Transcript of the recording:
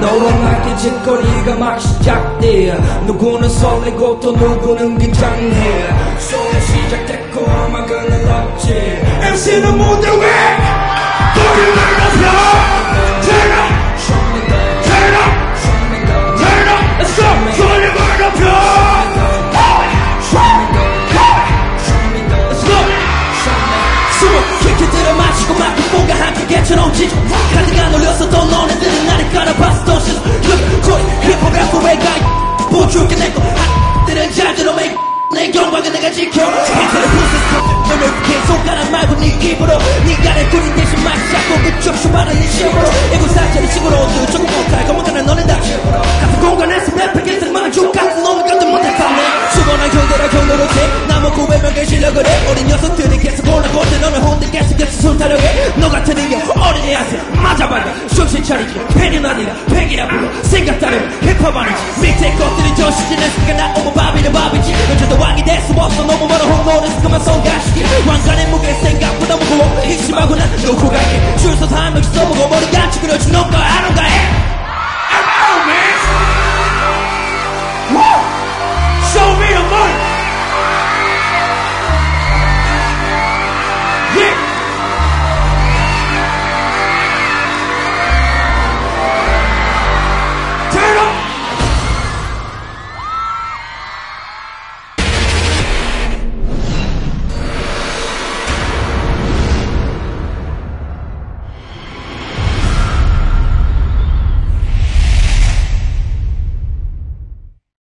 너와 나의 짓거리가 막 시작돼. 누구는 설레고 또 누구는 긴장해. 쇼는 시작됐고 음악은 없지. MC는 무대 위에 거리를 지켜. 부스 너는 이렇게 손가락 말고 네 입으로. 네가 내 꾼인 대신 마시 잡고 그쪽 수발은 네 힘으로. 이곳 사체를 식으로. 조금 못할 거만큼은 너는 다 집으로. 같은 공간에서 랩하게 생망을 쭉 같은 놈을 건드 못해 파네 수건한 형들아 경로로 돼 나먹고 외면의 실력을 해 어린 녀석들이 계속 올라고 때 너는 혼자 계속해서 손 타령해 너 같은 인형 어린애한테 맞아봐라 정신 차리기 팬이 아니라. 팩이라 불러 생각 따르면 힙합 아니지. 밑에 것들이 나오면 밥이는 밥이지 너저도 왕이 될수 없어. 너무 멀어. 홍보는 그만 손 가시기 왕관의 무게 생각보다 무거워. 의심하고 난 놓고 갈게 줄서 한 명씩 써보고 머리가 찌그러진 놈과 안 온가